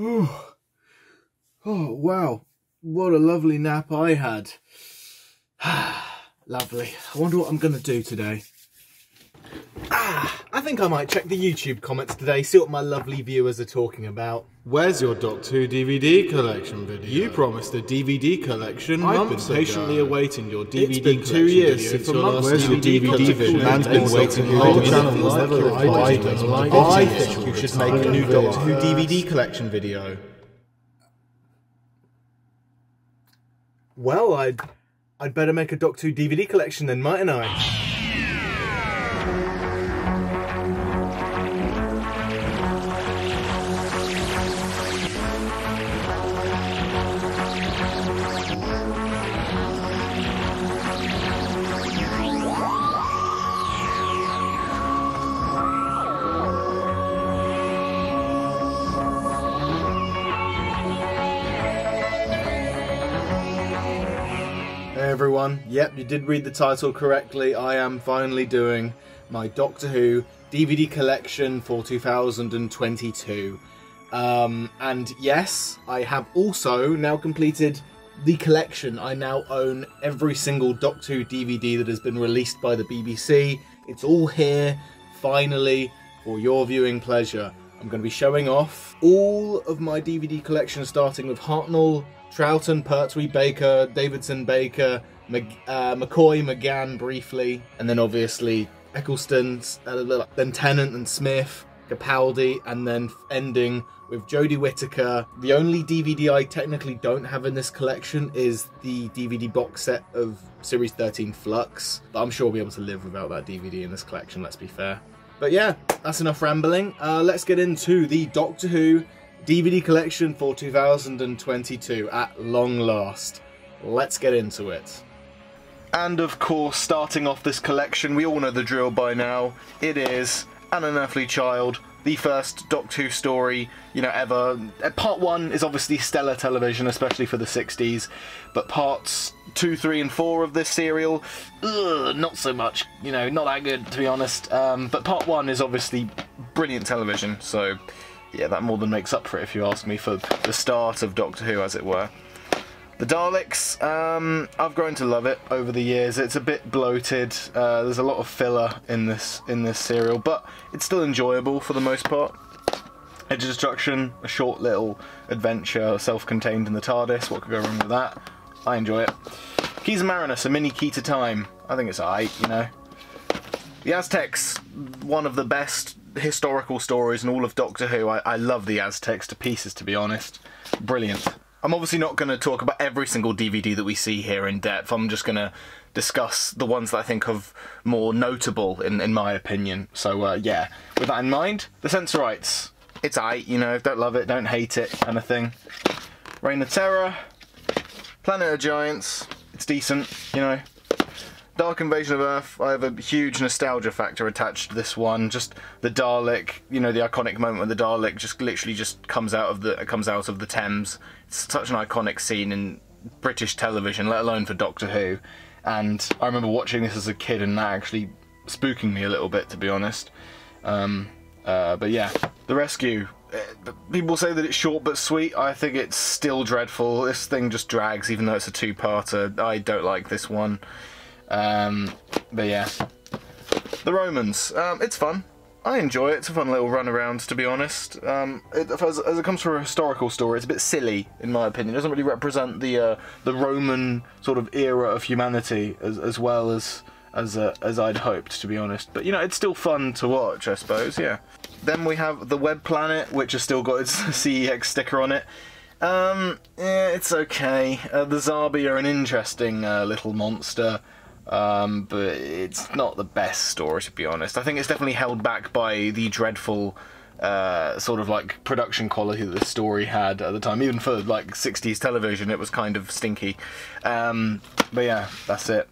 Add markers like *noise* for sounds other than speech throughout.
Oh, wow. What a lovely nap I had. *sighs* lovely. I wonder what I'm going to do today. Ah, I think I might check the YouTube comments today, see what my lovely viewers are talking about. Where's your Doctor Who DVD collection video? You promised a DVD collection I've been patiently ago. awaiting your DVD It's been two collection years video since for your last Where's your DVD DVD vision? Man's been waiting long long channel was never I replied. don't to like my it. I think you should make a new Doctor Who DVD collection video. Well, I'd, I'd better make a Doctor Who DVD collection then, mightn't I? Everyone, yep, you did read the title correctly. I am finally doing my Doctor Who DVD collection for 2022. Um, and yes, I have also now completed the collection. I now own every single Doctor Who DVD that has been released by the BBC. It's all here, finally, for your viewing pleasure. I'm going to be showing off all of my DVD collection, starting with Hartnell, Troughton, Pertwee, Baker, Davison, Baker, uh, McCoy, McGann briefly, and then obviously Eccleston, uh, then Tennant and Smith, Capaldi, and then ending with Jodie Whittaker. The only DVD I technically don't have in this collection is the DVD box set of Series 13 Flux, but I'm sure I'll be able to live without that DVD in this collection, let's be fair. But yeah, that's enough rambling. Uh, let's get into the Doctor Who DVD collection for 2022 at long last. Let's get into it. And of course, starting off this collection, we all know the drill by now. It is An Unearthly Child, the first Doctor Who story, you know, ever. Uh, Part 1 is obviously stellar television, especially for the 60s, but parts 2, 3, and 4 of this serial, ugh, not so much, you know, not that good, to be honest. Um, but Part 1 is obviously brilliant television, so yeah, that more than makes up for it, if you ask me, for the start of Doctor Who, as it were. The Daleks, um, I've grown to love it over the years. It's a bit bloated. Uh, there's a lot of filler in this in this serial, but it's still enjoyable for the most part. Edge of Destruction, a short little adventure, self-contained in the TARDIS. What could go wrong with that? I enjoy it. Keys of Marinus, a mini key to time. I think it's alright, you know. The Aztecs, one of the best historical stories in all of Doctor Who. I, I love the Aztecs to pieces, to be honest. Brilliant. I'm obviously not going to talk about every single DVD that we see here in depth. I'm just going to discuss the ones that I think of more notable, in, in my opinion. So, uh, yeah, with that in mind, the Sensorites. It's aight, you know, don't love it, don't hate it, kind of thing. Reign of Terror, Planet of Giants, it's decent, you know. Dalek Invasion of Earth, I have a huge nostalgia factor attached to this one. Just the Dalek, you know, the iconic moment when the Dalek just literally just comes out of the comes out of the Thames. It's such an iconic scene in British television, let alone for Doctor Who. And I remember watching this as a kid and that actually spooking me a little bit, to be honest. Um, uh, but yeah, The Rescue. uh, People say that it's short but sweet. I think it's still dreadful. This thing just drags, even though it's a two-parter. I don't like this one. Um, but yeah, the Romans. Um, it's fun. I enjoy it. It's a fun little run around, to be honest. Um, it, as, as it comes from a historical story, it's a bit silly, in my opinion. It doesn't really represent the uh, the Roman sort of era of humanity as, as well as as uh, as I'd hoped, to be honest. But you know, it's still fun to watch, I suppose. Yeah. Then we have the Web Planet, which has still got its *laughs* CEX sticker on it. Um, yeah, it's okay. Uh, the Zarbi are an interesting uh, little monster. Um, but it's not the best story to be honest. I think it's definitely held back by the dreadful uh, sort of like production quality that the story had at the time. Even for like 60s television, it was kind of stinky. Um, but yeah, that's it.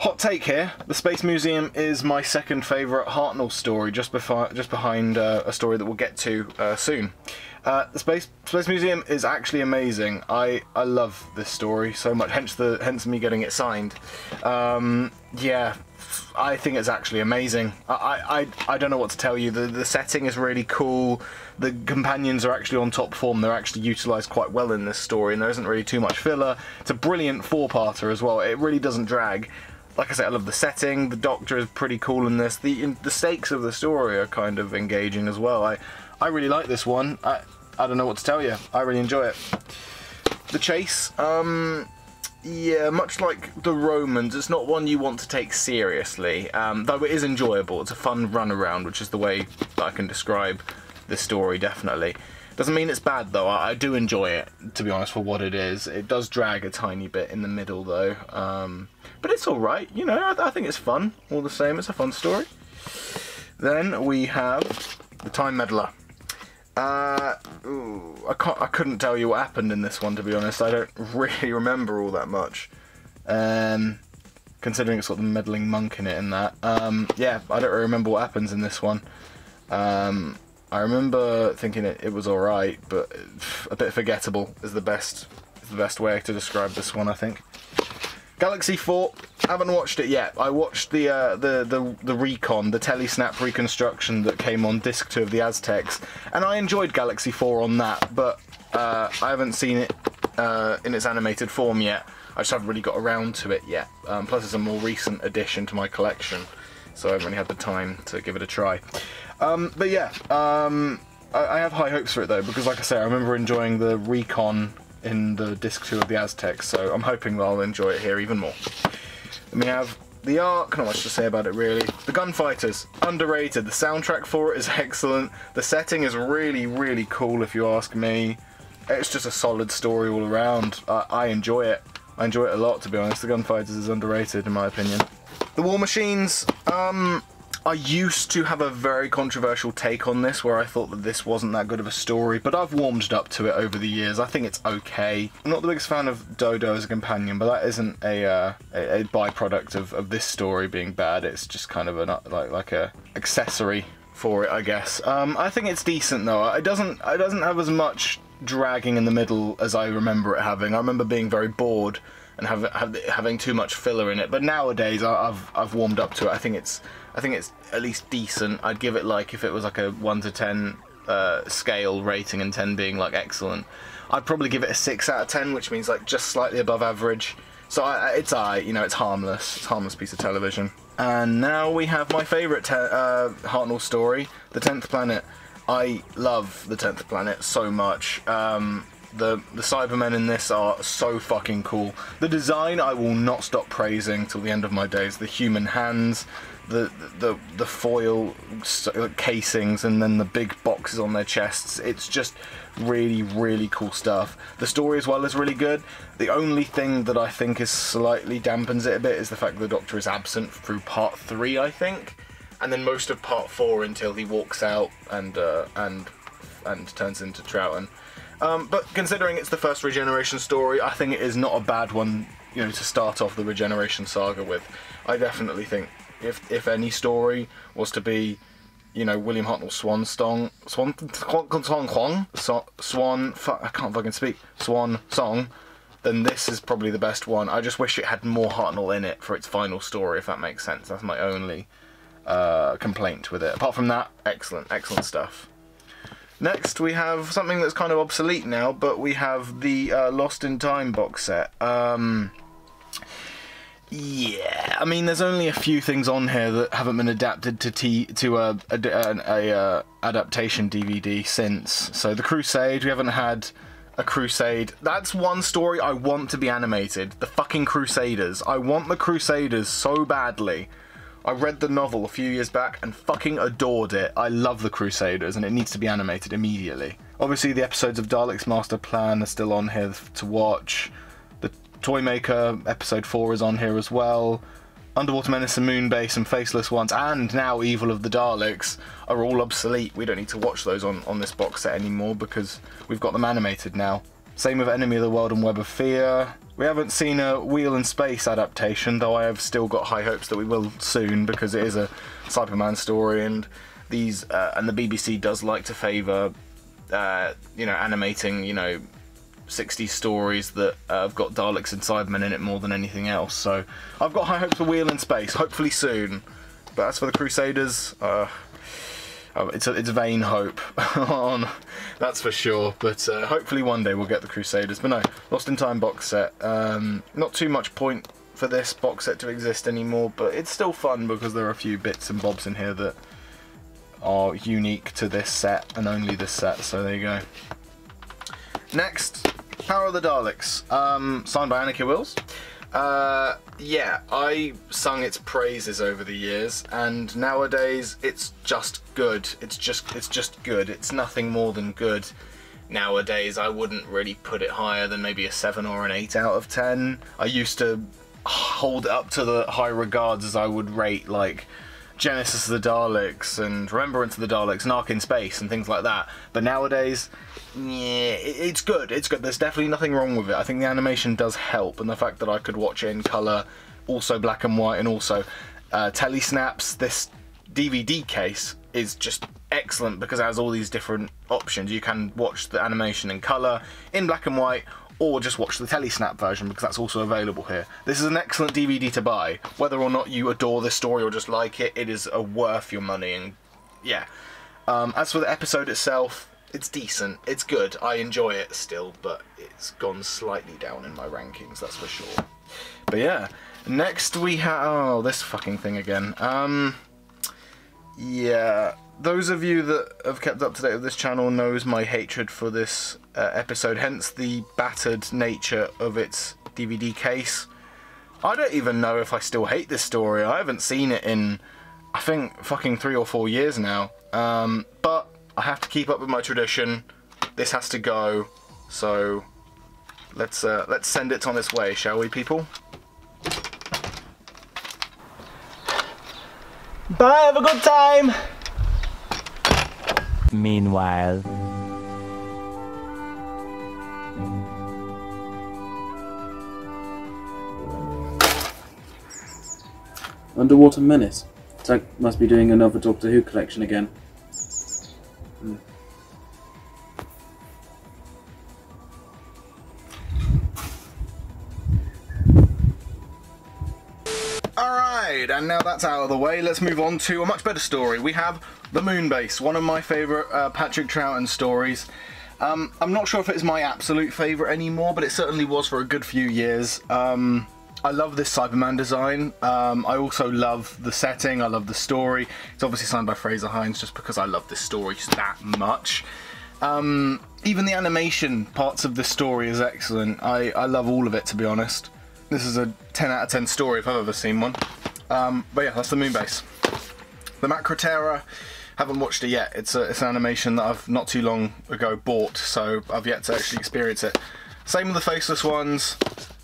Hot take here: the Space Museum is my second favourite Hartnell story, just behind just behind uh, a story that we'll get to uh, soon. Uh, the Space Space Museum is actually amazing. I I love this story so much. Hence the hence me getting it signed. Um, yeah, I think it's actually amazing. I, I, I don't know what to tell you. The, the setting is really cool. The companions are actually on top form. They're actually utilised quite well in this story, and there isn't really too much filler. It's a brilliant four-parter as well. It really doesn't drag. Like I said, I love the setting. The Doctor is pretty cool in this. The the stakes of the story are kind of engaging as well. I I really like this one. I I don't know what to tell you. I really enjoy it. The chase, um, yeah, much like the Romans, it's not one you want to take seriously, um, though it is enjoyable. It's a fun run around, which is the way I can describe the story, definitely. Doesn't mean it's bad, though. I, I, do enjoy it, to be honest, for what it is. It does drag a tiny bit in the middle, though. Um, but it's alright, you know, I, I think it's fun, all the same. It's a fun story. Then we have The Time Meddler. Uh, ooh, I can't. I couldn't tell you what happened in this one, to be honest. I don't *laughs* really remember all that much. Um, considering it's got the meddling monk in it and that. Um, yeah, I don't really remember what happens in this one. Um, I remember thinking it, it was alright, but a bit forgettable is the best is the best way to describe this one, I think. Galaxy 4, haven't watched it yet. I watched the uh, the, the the recon, the telesnap reconstruction that came on disc 2 of the Aztecs, and I enjoyed Galaxy 4 on that, but uh, I haven't seen it uh, in its animated form yet. I just haven't really got around to it yet. Um, plus, it's a more recent addition to my collection, so I haven't really had the time to give it a try. Um, but yeah, um, I, I have high hopes for it though, because like I say, I remember enjoying the recon in the disc 2 of the Aztecs, so I'm hoping that I'll enjoy it here even more. Then we have the Ark, not much to say about it really. The Gunfighters, underrated. The soundtrack for it is *laughs* excellent. The setting is really, really cool if you ask me. It's just a solid story all around. I, I enjoy it. I enjoy it a lot to be honest. The Gunfighters is underrated in my opinion. The War Machines, um, I used to have a very controversial take on this where I thought that this wasn't that good of a story, but I've warmed up to it over the years. I think it's okay. I'm not the biggest fan of Dodo as a companion, but that isn't a uh, a, a, byproduct of, of this story being bad. It's just kind of a like like a accessory for it, I guess. Um, I think it's decent though. It doesn't it doesn't have as much dragging in the middle as I remember it having. I remember being very bored and have, have, having too much filler in it. But nowadays, I've I've warmed up to it. I think it's I think it's at least decent. I'd give it like if it was like a one to ten uh, scale rating, and ten being like excellent. I'd probably give it a six out of ten, which means like just slightly above average. So I, it's alright, you know, it's harmless. It's a harmless piece of television. And now we have my favourite uh, Hartnell story, The Tenth Planet. I love The Tenth Planet so much. Um, the the Cybermen in this are so fucking cool. The design I will not stop praising till the end of my days. The human hands, the the the foil casings, and then the big boxes on their chests. It's just really really cool stuff. The story as well is really good. The only thing that I think is slightly dampens it a bit is the fact that the Doctor is absent through part three, I think, and then most of part four until he walks out and uh, and and turns into Troughton. Um, but considering it's the first regeneration story, I think it is not a bad one, you know, to start off the regeneration saga with. I definitely think if if any story was to be, you know, William Hartnell Swan Song, Swan Song Huang, Swan, I can't fucking speak, Swan Song, then this is probably the best one. I just wish it had more Hartnell in it for its final story, if that makes sense. That's my only uh, complaint with it. Apart from that, excellent, excellent stuff. Next, we have something that's kind of obsolete now, but we have the uh, Lost in Time box set. Um, yeah, I mean, there's only a few things on here that haven't been adapted to t- to a, a, a, a adaptation DVD since. So the Crusade, we haven't had a Crusade. That's one story I want to be animated. The fucking Crusaders. I want the Crusaders so badly. I read the novel a few years back and fucking adored it. I love the Crusaders and it needs to be animated immediately. Obviously, the episodes of Dalek's Master Plan are still on here to watch. The Toymaker episode 4 is on here as well. Underwater Menace and Moonbase and Faceless Ones, and now Evil of the Daleks are all obsolete. We don't need to watch those on, on this box set anymore because we've got them animated now. Same with Enemy of the World and Web of Fear. We haven't seen a Wheel in Space adaptation, though I have still got high hopes that we will soon because it is a Cyberman story, and these uh, and the BBC does like to favour, uh, you know, animating, you know, 60s stories that uh, have got Daleks and Cybermen in it more than anything else. So I've got high hopes for Wheel in Space, hopefully soon. But as for the Crusaders, oh, it's a, it's vain hope *laughs* on that's for sure. But uh, hopefully one day we'll get the Crusaders. But no, Lost in Time box set. Um, not too much point for this box set to exist anymore, but it's still fun because there are a few bits and bobs in here that are unique to this set and only this set. So there you go. Next, Power of the Daleks, um, signed by Anneke Wills. Uh, yeah, I sung its praises over the years, and nowadays it's just good. It's just it's just good. It's nothing more than good. Nowadays, I wouldn't really put it higher than maybe a seven or an eight out of ten. I used to hold it up to the high regards as I would rate like Genesis of the Daleks and Remembrance of the Daleks and Ark in Space and things like that. But nowadays, yeah, it's good. It's good. There's definitely nothing wrong with it. I think the animation does help, and the fact that I could watch it in color, also black and white, and also uh, telesnaps. This DVD case is just excellent because it has all these different options. You can watch the animation in color, in black and white, or just watch the telesnap version because that's also available here. This is an excellent DVD to buy. Whether or not you adore this story or just like it, it is a worth your money. And yeah. Um, as for the episode itself, it's decent. It's good. I enjoy it still, but it's gone slightly down in my rankings. That's for sure. But yeah. Next we have oh this fucking thing again. Um. Yeah those of you that have kept up to date with this channel knows my hatred for this uh, episode, hence the battered nature of its DVD case. I don't even know if I still hate this story. I haven't seen it in, I think, fucking three or four years now. Um, but I have to keep up with my tradition. This has to go. So let's uh, let's send it on its way, shall we, people? Bye. Have a good time. Meanwhile. Underwater Menace. Zach must be doing another Doctor Who collection again. Hmm. And now that's out of the way, let's move on to a much better story. We have The Moonbase, one of my favourite uh, Patrick Troughton stories. Um, I'm not sure if it's my absolute favourite anymore, but it certainly was for a good few years. Um, I love this Cyberman design. Um, I also love the setting. I love the story. It's obviously signed by Fraser Hines just because I love this story that much. Um, even the animation parts of the story is excellent. I, I love all of it, to be honest. This is a 10 out of 10 story if I've ever seen one. Um, but yeah, that's the Moonbase. The Macra Terror, haven't watched it yet. It's, a, it's an animation that I've not too long ago bought, so I've yet to actually experience it. Same with the Faceless ones,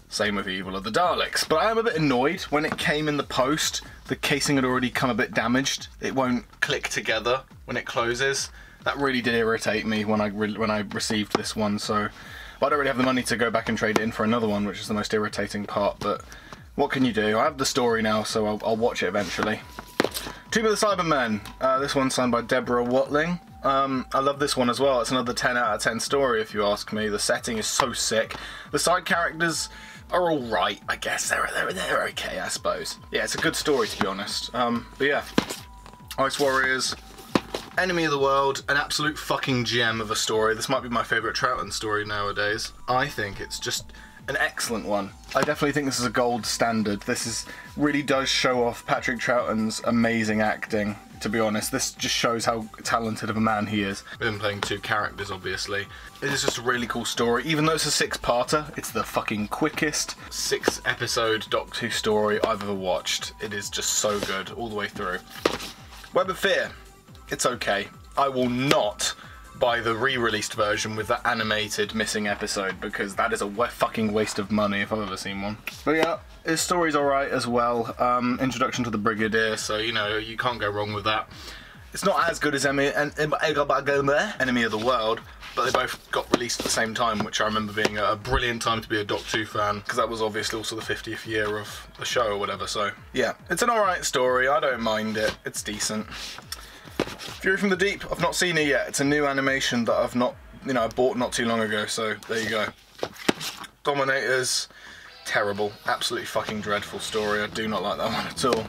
same with Evil of the Daleks. But I am a bit annoyed when it came in the post, the casing had already come a bit damaged. It won't click together when it closes. That really did irritate me when I when I received this one. So I don't really have the money to go back and trade it in for another one, which is the most irritating part. But what can you do? I have the story now, so I'll, I'll watch it eventually. Tomb of the Cybermen. Uh, this one's signed by Deborah Watling. Um, I love this one as well. It's another 10 out of 10 story, if you ask me. The setting is so sick. The side characters are all right, I guess. They're, they're, they're okay, I suppose. Yeah, it's a good story, to be honest. Um, but yeah, Ice Warriors, Enemy of the World, an absolute fucking gem of a story. This might be my favourite Troughton story nowadays. I think it's just an excellent one. I definitely think this is a gold standard. This is really does show off Patrick Troughton's amazing acting. To be honest, this just shows how talented of a man he is. Been playing two characters, obviously. It is just a really cool story. Even though it's a six-parter, it's the fucking quickest six-episode Doctor Who story I've ever watched. It is just so good all the way through. Web of Fear. It's okay. I will not buy the re-released version with that animated missing episode because that is a fucking waste of money if I've ever seen one. But yeah, his story's alright as well. Um, introduction to the Brigadier, so you know you can't go wrong with that. It's not as good as Enemy, Enemy of the World, but they both got released at the same time, which I remember being a brilliant time to be a Doctor Who fan, because that was obviously also the 50th year of the show or whatever, so yeah. It's an alright story, I don't mind it, it's decent. Fury from the Deep, I've not seen it yet. It's a new animation that I've not, you know, I bought not too long ago, so there you go. Dominators, terrible, absolutely fucking dreadful story. I do not like that one at all.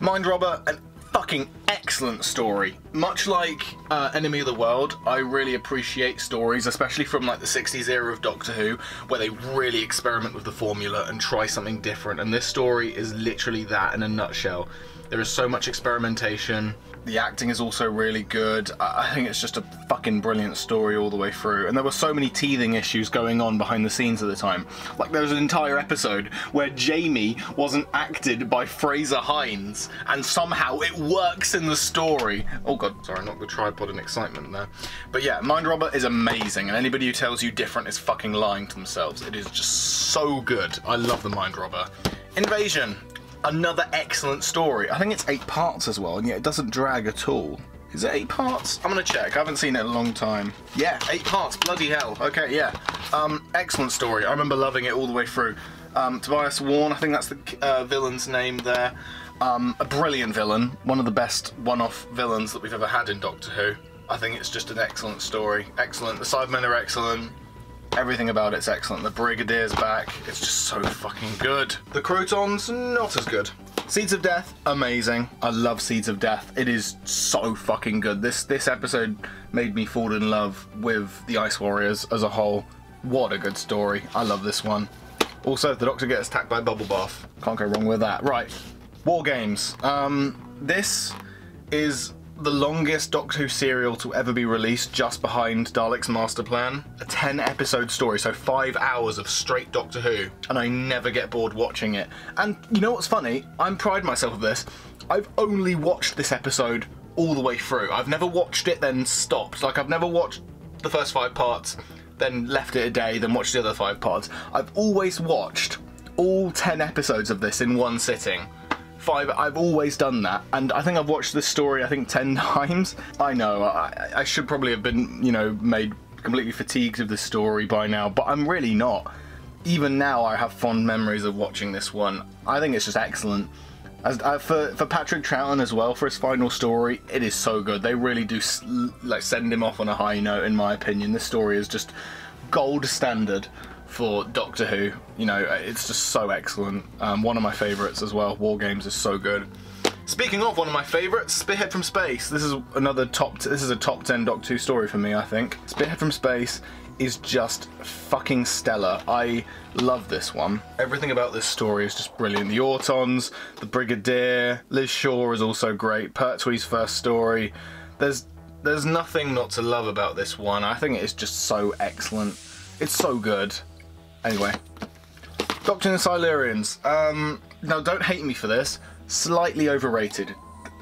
Mind Robber, an fucking excellent story. Much like uh, Enemy of the World, I really appreciate stories, especially from like the 60s era of Doctor Who, where they really experiment with the formula and try something different. And this story is literally that in a nutshell. There is so much experimentation. The acting is also really good. I think it's just a fucking brilliant story all the way through. And there were so many teething issues going on behind the scenes at the time. Like there was an entire episode where Jamie wasn't acted by Fraser Hines, and somehow it works in the story. Oh god, sorry, not the tripod and excitement there. But yeah, Mind Robber is amazing, and anybody who tells you different is fucking lying to themselves. It is just so good. I love the Mind Robber. Invasion another excellent story. I think it's eight parts as well, and yet it doesn't drag at all. Is it eight parts? I'm gonna check. I haven't seen it in a long time. Yeah, eight parts. Bloody hell. Okay, yeah. Um, excellent story. I remember loving it all the way through. Um, Tobias Vaughn, I think that's the uh, villain's name there. Um, a brilliant villain. One of the best one-off villains that we've ever had in Doctor Who. I think it's just an excellent story. Excellent. The Cybermen are excellent. Everything about it's excellent. The Brigadier's back. It's just so fucking good. The Krotons, not as good. Seeds of Death, amazing. I love Seeds of Death. It is so fucking good. This this episode made me fall in love with the Ice Warriors as a whole. What a good story. I love this one. Also, the Doctor gets attacked by bubble bath. Can't go wrong with that. Right. War Games. Um, this is the longest Doctor Who serial to ever be released, just behind Dalek's Master Plan. A 10 episode story, so five hours of straight Doctor Who, and I never get bored watching it. And you know what's funny? I'm pride myself of this. I've only watched this episode all the way through. I've never watched it then stopped. Like I've never watched the first five parts, then left it a day, then watched the other five parts. I've always watched all 10 episodes of this in one sitting five. I've always done that, and I think I've watched this story. I think *laughs* ten times. I know I, I should probably have been, you know, made completely fatigued of the story by now, but I'm really not. Even now, I have fond memories of watching this one. I think it's just excellent. As, uh, for for Patrick Troughton as well for his final story, it is so good. They really do like send him off on a high note, in my opinion. This story is just gold standard for Doctor Who. You know, it's just so excellent. Um, one of my favourites as well. War Games is so good. Speaking of one of my favourites, Spearhead from Space. This is another top. This is a top ten Doctor Who story for me. I think Spearhead from Space is just fucking stellar. I love this one. Everything about this story is just brilliant. The Autons, the Brigadier, Liz Shaw is also great. Pertwee's first story. There's there's nothing not to love about this one. I think it is just so excellent. It's so good. Anyway, Doctor and the Silurians. Um, now, don't hate me for this. Slightly overrated.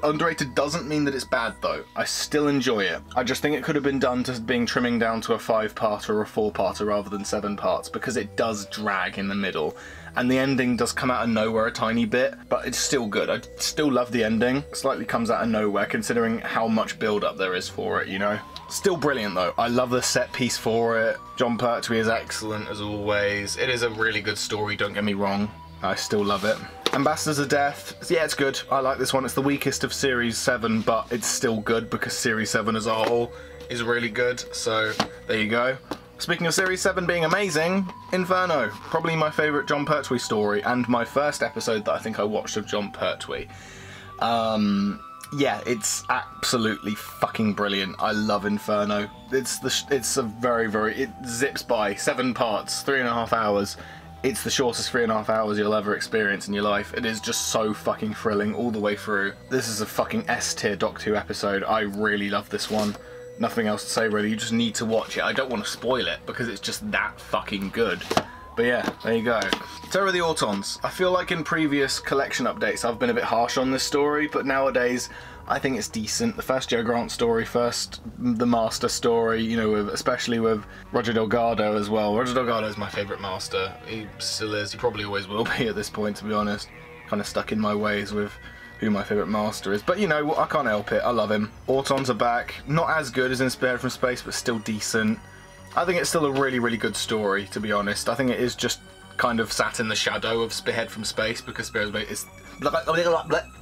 Underrated doesn't mean that it's bad though. I still enjoy it. I just think it could have been done to being trimming down to a five parter or a four parter rather than seven parts because it does drag in the middle. And the ending does come out of nowhere a tiny bit, but it's still good. I still love the ending. Slightly comes out of nowhere considering how much build up there is for it, you know? Still brilliant though. I love the set piece for it. Jon Pertwee is excellent as always. It is a really good story, don't get me wrong. I still love it. Ambassadors of Death. Yeah, it's good. I like this one. It's the weakest of Series 7, but it's still good because Series 7 as a whole is really good. So, there you go. Speaking of Series 7 being amazing, Inferno. Probably my favourite Jon Pertwee story and my first episode that I think I watched of Jon Pertwee. Um, yeah, it's absolutely fucking brilliant. I love Inferno. It's the it's a very very it zips by seven parts, three and a half hours. It's the shortest three and a half hours you'll ever experience in your life. It is just so fucking thrilling all the way through. This is a fucking S tier Doctor Who episode. I really love this one. Nothing else to say really. You just need to watch it. I don't want to spoil it because it's just that fucking good. But yeah, there you go. Terror of the Autons. I feel like in previous collection updates I've been a bit harsh on this story, but nowadays I think it's decent. The first Jo Grant story, first the Master story, you know, with, especially with Roger Delgado as well. Roger Delgado is my favourite Master. He still is. He probably always will *laughs* be at this point, to be honest. Kind of stuck in my ways with who my favourite master is. But you know, I can't help it. I love him. Autons are back. Not as good as Inspired from Space, but still decent. I think it's still a really, really good story, to be honest. I think it is just kind of sat in the shadow of Spearhead from Space because Spearhead is.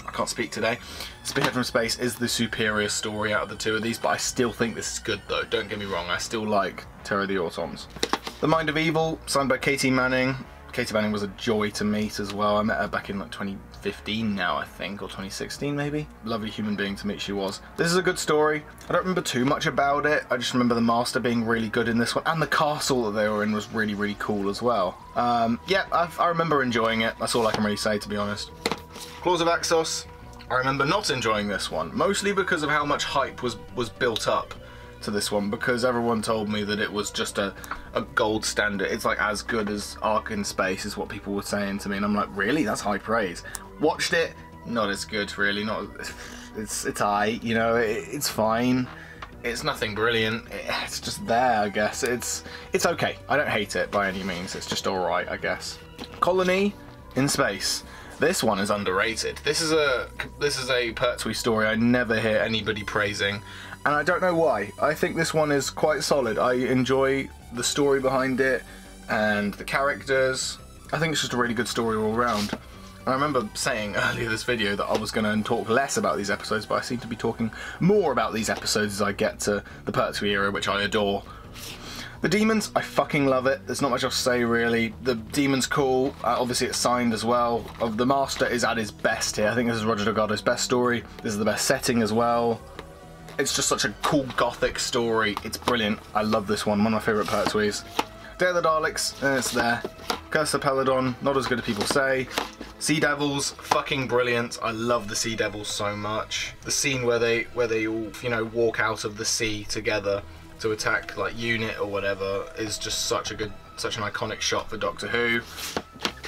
I can't speak today. Spearhead from Space is the superior story out of the two of these, but I still think this is good though. Don't get me wrong, I still like Terror of the Autons. The Mind of Evil, signed by Katy Manning. Katy Manning was a joy to meet as well. I met her back in like 2015 now, I think, or 2016 maybe. Lovely human being to meet she was. This is a good story. I don't remember too much about it. I just remember the Master being really good in this one, and the castle that they were in was really, really cool as well. Um, yeah, I've, I remember enjoying it. That's all I can really say, to be honest. Claws of Axos. I remember not enjoying this one, mostly because of how much hype was was built up to this one because everyone told me that it was just a, a gold standard. It's like as good as Ark in Space is what people were saying to me, and I'm like, really? That's high praise. Watched it, not as good, really. Not it's it's I, you know, it, it's fine. It's nothing brilliant. It, it's just there, I guess. It's it's okay. I don't hate it by any means. It's just all right, I guess. Colony in space. This one is underrated. This is a this is a Pertwee story I never hear anybody praising, and I don't know why. I think this one is quite solid. I enjoy the story behind it and the characters. I think it's just a really good story all around. I remember saying earlier this video that I was going to talk less about these episodes, but I seem to be talking more about these episodes as I get to the Pertwee era, which I adore. The demons, I fucking love it. There's not much else to say really. The demon's cool. Uh, obviously, it's signed as well. Of uh, the master is at his best here. I think this is Roger Delgado's best story. This is the best setting as well. It's just such a cool gothic story. It's brilliant. I love this one. One of my favourite Pertwees. Day of the Daleks, uh, it's there. Curse of Peladon, not as good as people say. Sea Devils, fucking brilliant. I love the Sea Devils so much. The scene where they where they all you know walk out of the sea together to attack like unit or whatever is just such a good such an iconic shot for Doctor Who.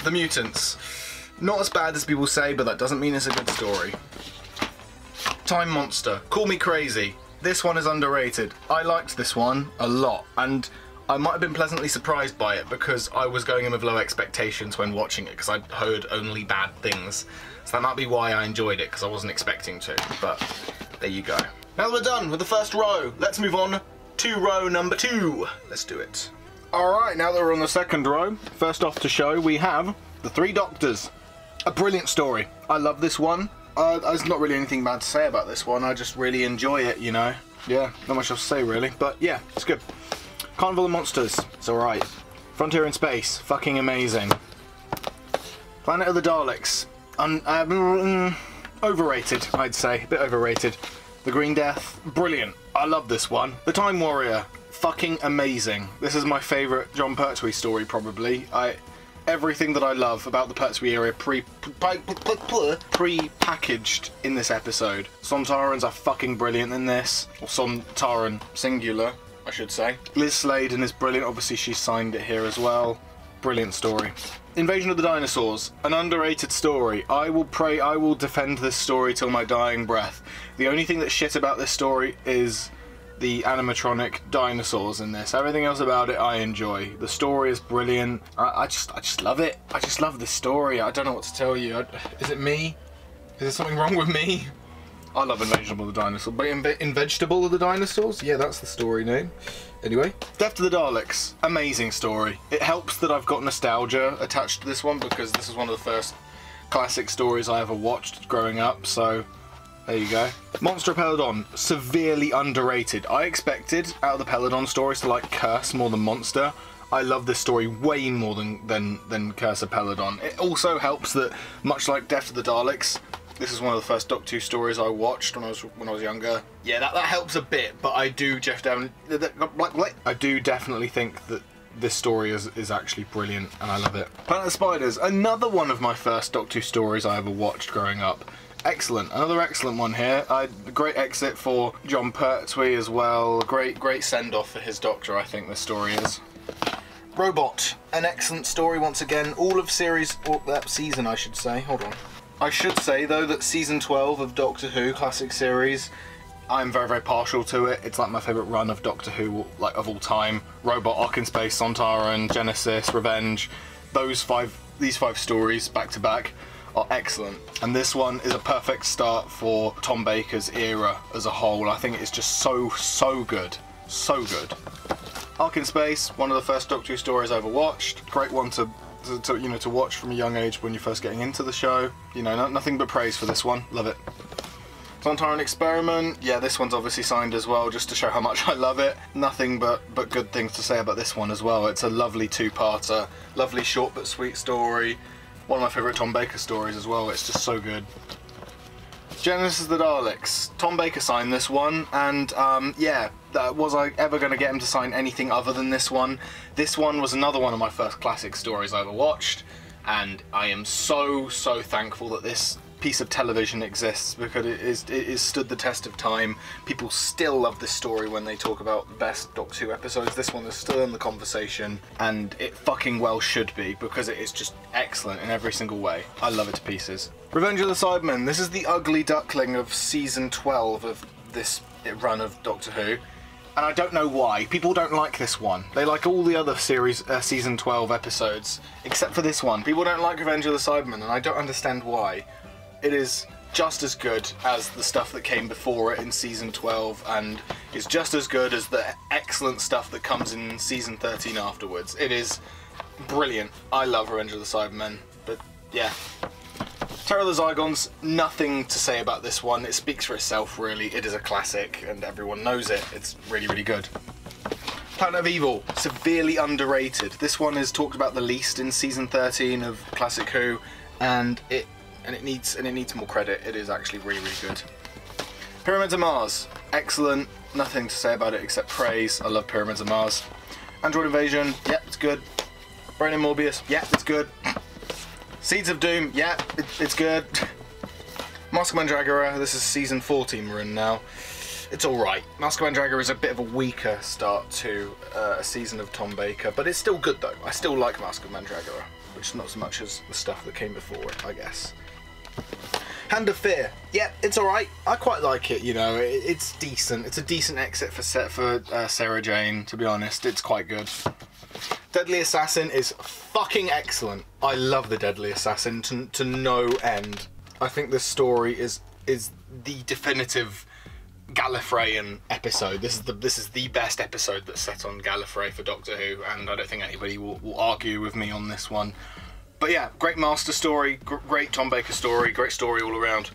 The mutants. Not as bad as people say, but that doesn't mean it's a good story. Time Monster. Call me crazy. This one is underrated. I liked this one a lot, and I might have been pleasantly surprised by it because I was going in with low expectations when watching it because I'd heard only bad things. So that might be why I enjoyed it because I wasn't expecting to, but there you go. Now that we're done with the first row, let's move on to row number two. Let's do it. Alright, now that we're on the second row, first off to show we have The Three Doctors. A brilliant story. I love this one. Uh, there's not really anything bad to say about this one. I just really enjoy it, you know. Yeah, not much else to say really, but yeah, it's good. Carnival of Monsters, it's alright. Frontier in Space, fucking amazing. Planet of the Daleks, un um, overrated, I'd say, a bit overrated. The Green Death, brilliant. I love this one. The Time Warrior, fucking amazing. This is my favourite Jon Pertwee story, probably. I everything that I love about the Pertwee era pre pre packaged in this episode. Sontarans are fucking brilliant in this, or Sontaran singular, I should say. Lis Sladen is brilliant. Obviously, she signed it here as well. Brilliant story. Invasion of the Dinosaurs, an underrated story. I will pray, I will defend this story till my dying breath. The only thing that's shit about this story is the animatronic dinosaurs in this. Everything else about it I enjoy. The story is brilliant. I, I just I just love it. I just love this story. I don't know what to tell you. I, is it me? Is there something wrong with me? I love Invasion of the Dinosaurs. But in, in Vegetable of the Dinosaurs? Yeah, that's the story name. Anyway, Death of the Daleks. Amazing story. It helps that I've got nostalgia attached to this one because this is one of the first classic stories I ever watched growing up, so there you go. Monster of Peladon, severely underrated. I expected out of the Peladon stories to like Curse more than Monster. I love this story way more than, than, than Curse of Peladon. It also helps that, much like Death of the Daleks, this is one of the first Doctor Who stories I watched when I was when I was younger. Yeah, that, that helps a bit, but I do Jeff down. I do definitely think that this story is, is actually brilliant and I love it. Planet of Spiders, another one of my first Doctor Who stories I ever watched growing up. Excellent, another excellent one here. Uh, great exit for Jon Pertwee as well. Great, great send off for his Doctor. I think this story is. Robot, an excellent story once again. All of series, or that season, I should say. Hold on. I should say though that season 12 of Doctor Who classic series I'm very very partial to it. It's like my favourite run of Doctor Who like of all time. Robot, Ark in Space, Sontaran, Genesis, Revenge. Those five these five stories back to back are excellent. And this one is a perfect start for Tom Baker's era as a whole. I think it's just so so good. So good. Ark in Space, one of the first Doctor Who stories I ever watched. Great one to to, you know to watch from a young age when you're first getting into the show. You know, no, nothing but praise for this one. Love it. Sontaran Experiment, yeah, this one's obviously signed as well, just to show how much *laughs* I love it. Nothing but but good things to say about this one as well. It's a lovely two-parter, lovely short but sweet story. One of my favourite Tom Baker stories as well. It's just so good. Genesis of the Daleks. Tom Baker signed this one, and um, yeah, uh, was I ever going to get him to sign anything other than this one? This one was another one of my first classic stories I ever watched, and I am so so thankful that this piece of television exists because it is it is stood the test of time. People still love this story when they talk about the best Doctor Who episodes. This one is still in the conversation, and it fucking well should be because it is just excellent in every single way. I love it to pieces. Revenge of the Cybermen. This is the ugly duckling of season 12 of this run of Doctor Who. And I don't know why. People don't like this one. They like all the other series, uh, season 12 episodes, except for this one. People don't like Revenge of the Cybermen, and I don't understand why. It is just as good as the stuff that came before it in season 12, and it's just as good as the excellent stuff that comes in season 13 afterwards. It is brilliant. I love Revenge of the Cybermen, but yeah. Terror of the Zygons, nothing to say about this one. It speaks for itself, really. It is a classic, and everyone knows it. It's really, really good. Planet of Evil, severely underrated. This one is talked about the least in season 13 of Classic Who, and it and it needs and it needs more credit. It is actually really, really good. Pyramids of Mars, excellent. Nothing to say about it except praise. I love Pyramids of Mars. Android Invasion, yep, it's good. Brain and Morbius, yep, it's good. Seeds of Doom, yeah, it, it's good. *laughs* Mask of Mandragora, this is season 14 we're in now. It's alright. Mask of Mandragora is a bit of a weaker start to uh, a season of Tom Baker, but it's still good though. I still like Mask of Mandragora, which is not so much as the stuff that came before it, I guess. Hand of Fear, yeah, it's alright. I quite like it, you know, it, it's decent. It's a decent exit for set for uh, Sarah Jane, to be honest. It's quite good. Deadly Assassin is fucking excellent. I love the Deadly Assassin to, to no end. I think this story is is the definitive Gallifreyan episode. This is the this is the best episode that's set on Gallifrey for Doctor Who, and I don't think anybody will, will argue with me on this one. But yeah, great master story, great Tom Baker story, great story all around.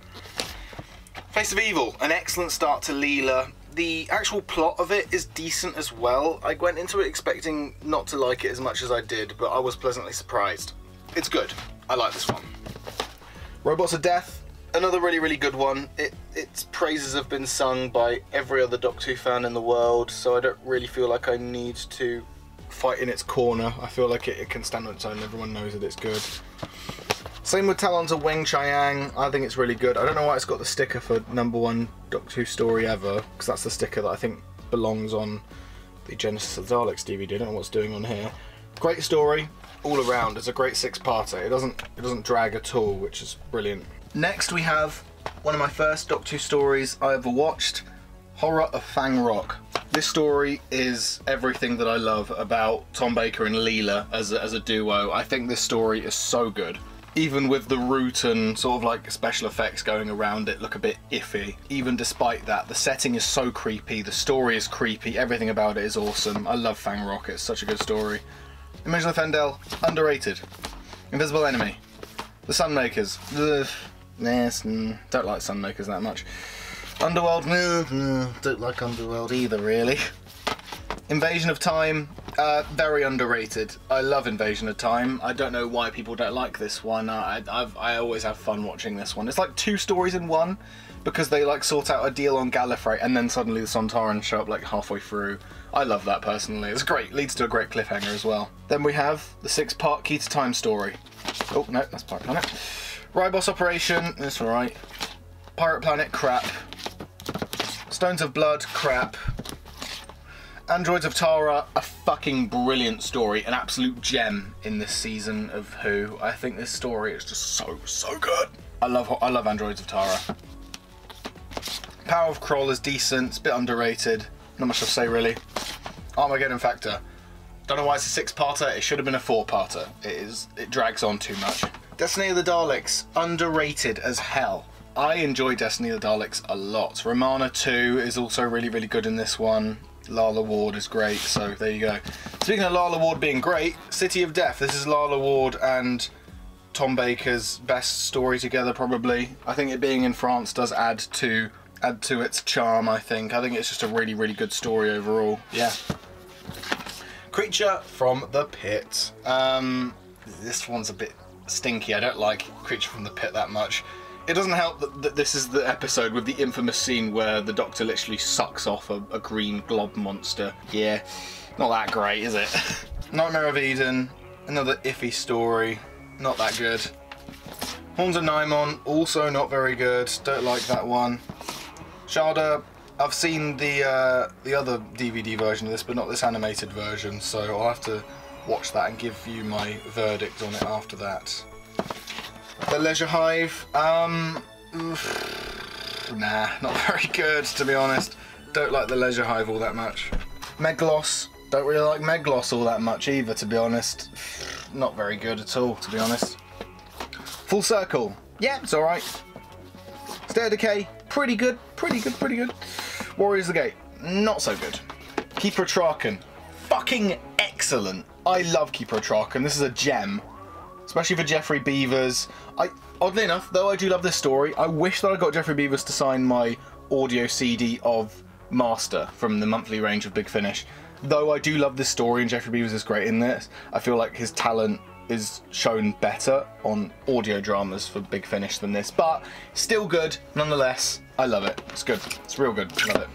Face of Evil, an excellent start to Leela. The actual plot of it is decent as well. I went into it expecting not to like it as much as I did, but I was pleasantly surprised. It's good. I like this one. Robots of Death, another really, really good one. It, its praises have been sung by every other Doctor Who fan in the world, so I don't really feel like I need to fight in its corner. I feel like it, it can stand on its own. Everyone knows that it's good. Same with Talons of Weng-Chiang. I think it's really good. I don't know why it's got the sticker for number one Doctor Who story ever, because that's the sticker that I think belongs on the Genesis of Daleks DVD. I don't know what's doing on here. Great story all around. It's a great six-parter. It doesn't it doesn't drag at all, which is brilliant. Next we have one of my first Doctor Who stories I ever watched, Horror of Fang Rock. This story is everything that I love about Tom Baker and Leela as a, as a duo. I think this story is so good. Even with the root and sort of like special effects going around it look a bit iffy. Even despite that, the setting is so creepy, the story is creepy, everything about it is awesome. I love Fang Rock, it's such a good story. Of Fendahl, underrated. Invisible Enemy. The Sunmakers. Ugh. Yes, mm, don't like Sunmakers that much. Underworld, mm, mm, don't like Underworld either, really. Invasion of Time, uh, very underrated. I love Invasion of Time. I don't know why people don't like this one. I, I've, I always have fun watching this one. It's like two stories in one because they like sort out a deal on Gallifrey and then suddenly the Sontarans show up like halfway through. I love that personally. It's great. Leads to a great cliffhanger as well. Then we have the six-part Key to Time story. Oh no, that's Pirate Planet. Ribos Operation. That's all right. Pirate Planet. Crap. Stones of Blood. Crap. Androids of Tara, a fucking brilliant story, an absolute gem in this season of Who. I think this story is just so so good. I love I love Androids of Tara. Power of Kroll is decent, it's a bit underrated. Not much to say really. Armageddon Factor. Don't know why it's a six-parter. It should have been a four-parter. It is. It drags on too much. Destiny of the Daleks, underrated as hell. I enjoy Destiny of the Daleks a lot. Romana 2 is also really, really good in this one. Lalla Ward is great, so there you go. Speaking of Lalla Ward being great, City of Death. This is Lalla Ward and Tom Baker's best story together, probably. I think it being in France does add to add to its charm. I think. I think it's just a really, really good story overall. Yeah. Creature from the Pit. Um, this one's a bit stinky. I don't like Creature from the Pit that much. It doesn't help that, that this is the episode with the infamous scene where the Doctor literally sucks off a, a green glob monster. Yeah, not that great, is it? *laughs* Nightmare of Eden, another iffy story. Not that good. Horns of Nimon, also not very good. Don't like that one. Shada, I've seen the uh, the other DVD version of this, but not this animated version, so I'll have to watch that and give you my verdict on it after that. The Leisure Hive, um, nah, not *laughs* very good to be honest. Don't like the Leisure Hive all that much. Meglos, don't really like Meglos all that much either, to be honest. *sighs* Not very good at all, to be honest. Full Circle, yeah, it's alright. Stair Decay, pretty good, pretty good, pretty good. Warriors the Gate, not so good. Keeper of Traken, fucking excellent. I love Keeper of Traken, this is a gem. Especially for Geoffrey Beevers. I oddly enough, though I do love this story, I wish that I got Geoffrey Beevers to sign my audio CD of Master from the monthly range of Big Finish. Though I do love this story and Geoffrey Beevers is great in this, I feel like his talent is shown better on audio dramas for Big Finish than this, but still good nonetheless. I love it. It's good. It's real good. Love it.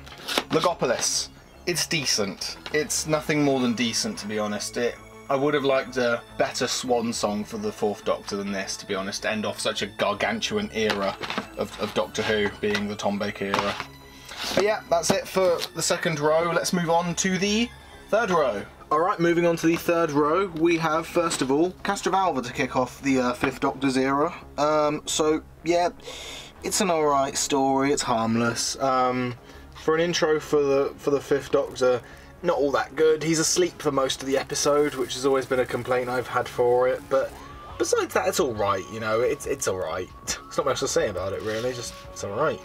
Logopolis. It's decent. It's nothing more than decent, to be honest. It. I would have liked a better swan song for the Fourth Doctor than this, to be honest, to end off such a gargantuan era of, of Doctor Who being the Tom Baker era. But yeah, that's it for the second row. Let's move on to the third row. All right, moving on to the third row, we have first of all Castrovalva to kick off the uh, Fifth Doctor's era. Um, so yeah, it's an alright story. It's harmless. Um, for an intro for the for the Fifth Doctor, not all that good. He's asleep for most of the episode, which has always been a complaint I've had for it. But besides that, it's all right. You know, it's it's all right. There's not much to say about it really. Just it's all right.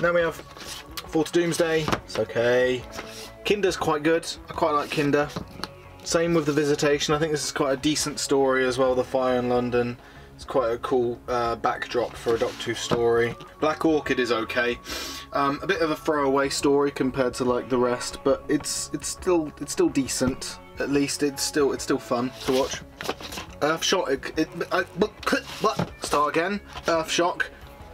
Now we have Four to Doomsday. It's okay. Kinda's quite good. I quite like Kinda. Same with the Visitation. I think this is quite a decent story as well. The Fire in London. It's quite a cool uh, backdrop for a Doctor Who story. Black Orchid is okay. Um, a bit of a throwaway story compared to like the rest, but it's it's still it's still decent. At least it's still it's still fun to watch. Earthshock. It, it, I, start again. Earthshock.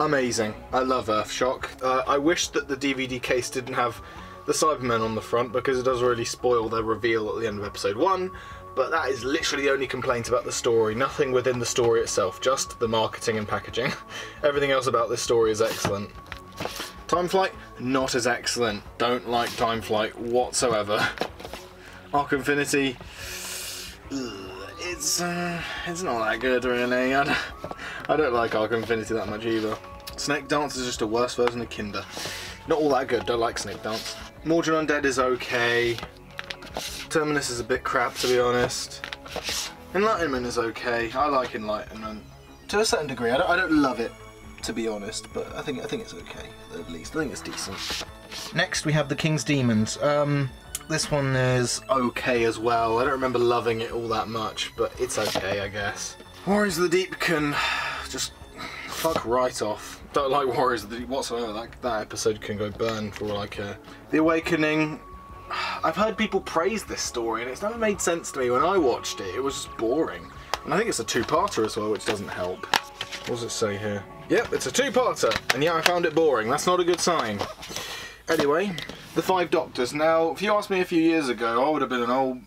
Amazing. I love Earthshock. Uh, I wish that the DVD case didn't have the Cybermen on the front because it does really spoil their reveal at the end of episode one. But that is literally the only complaint about the story. Nothing within the story itself, just the marketing and packaging. *laughs* Everything else about this story is excellent. Time Flight, not as excellent. Don't like Time Flight whatsoever. *laughs* Arc Infinity, it's uh, it's not that good really. I don't, I don't like Arc Infinity that much either. Snake Dance is just a worse version of Kinda. Not all that good. Don't like Snake Dance. Mawdryn Undead is okay. Terminus is a bit crap to be honest. Enlightenment is okay. I like Enlightenment to a certain degree. I don't, I don't love it to be honest, but I think I think it's okay at least. I think it's decent. Next we have the King's Demons. Um, this one is okay as well. I don't remember loving it all that much, but it's okay, I guess. Warriors of the Deep can just fuck right off. Don't like Warriors of the Deep whatsoever. That, that episode can go burn for all I care. The Awakening. I've heard people praise this story, and it's never made sense to me. When I watched it, it was just boring. And I think it's a two-parter as well, which doesn't help. What does it say here? Yep, it's a two-parter, and yeah, I found it boring. That's not a good sign. Anyway, the Five Doctors. Now, if you asked me a few years ago, I would have been an old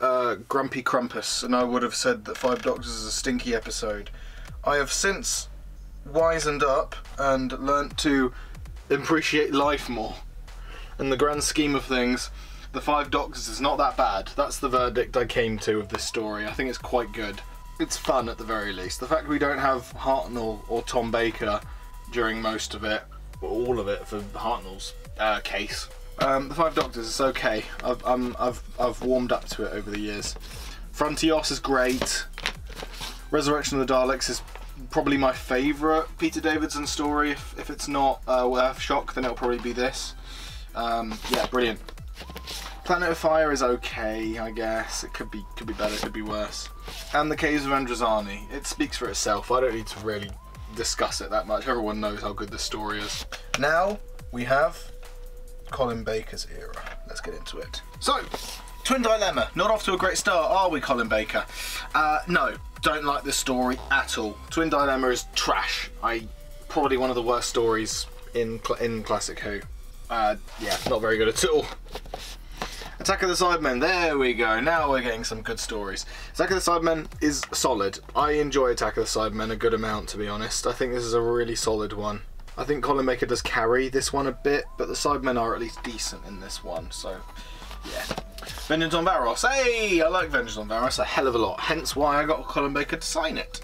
uh, grumpy crumpus, and I would have said that Five Doctors is a stinky episode. I have since wisened up and learnt to appreciate life more. In the grand scheme of things, the Five Doctors is not that bad. That's the verdict I came to of this story. I think it's quite good. It's fun at the very least. The fact we don't have Hartnell or Tom Baker during most of it, or all of it for Hartnell's uh, case. Um, the Five Doctors is okay. I've, um, I've, I've warmed up to it over the years. Frontios is great. Resurrection of the Daleks is probably my favourite Peter Davison story. If, if it's not uh, Earthshock, then it'll probably be this. Um, yeah, brilliant. Planet of Fire is okay, I guess. It could be could be better, it could be worse. And the Caves of Androzani, it speaks for itself. I don't need to really discuss it that much. Everyone knows how good this story is. Now we have Colin Baker's era. Let's get into it. So, Twin Dilemma, not off to a great start, are we, Colin Baker? Uh, no, don't like this story at all. Twin Dilemma is trash. I probably one of the worst stories in in Classic Who. Uh, yeah, not very good at all. Attack of the Cybermen, there we go. Now we're getting some good stories. Attack of the Cybermen is solid. I enjoy Attack of the Cybermen a good amount, to be honest. I think this is a really solid one. I think Colin Baker does carry this one a bit, but the Cybermen are at least decent in this one, so yeah. Vengeance on Varos. Hey, I like Vengeance on Varos a hell of a lot. Hence why I got Colin Baker to sign it.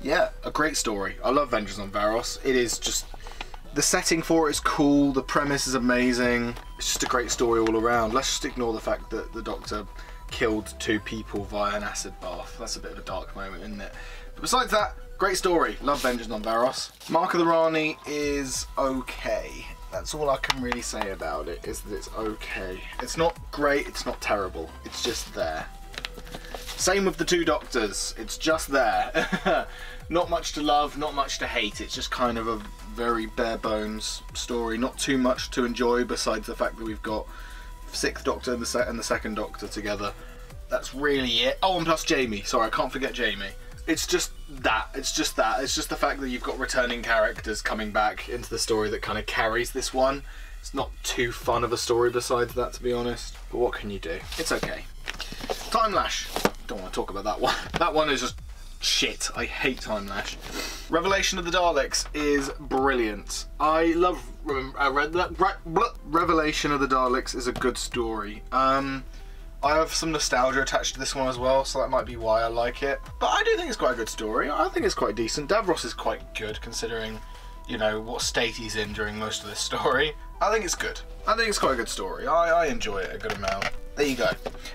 Yeah, a great story. I love Vengeance on Varos. It is just the setting for it is cool. The premise is amazing. It's just a great story all around. Let's just ignore the fact that the Doctor killed two people via an acid bath. That's a bit of a dark moment, isn't it? But besides that, great story. Love Vengeance on Varos. Mark of the Rani is okay. That's all I can really say about it, is that it's okay. It's not great, it's not terrible. It's just there. Same with the two doctors. It's just there. *laughs* not much to love, not much to hate. It's just kind of a very bare bones story. Not too much to enjoy besides the fact that we've got Sixth Doctor and the, and the Second Doctor together. That's really it. Oh, and plus Jamie. Sorry, I can't forget Jamie. It's just that. It's just that. It's just the fact that you've got returning characters coming back into the story that kind of carries this one. It's not too fun of a story besides that, to be honest. But what can you do? It's okay. Timelash. Don't want to talk about that one. *laughs* That one is just shit. I hate Timelash. Revelation of the Daleks is brilliant. I love that. Re- blah. Revelation of the Daleks is a good story. Um, I have some nostalgia attached to this one as well, so that might be why I like it. But I do think it's quite a good story. I think it's quite decent. Davros is quite good considering, you know, what state he's in during most of this story. I think it's good. I think it's quite a good story. I, I enjoy it a good amount. There you go.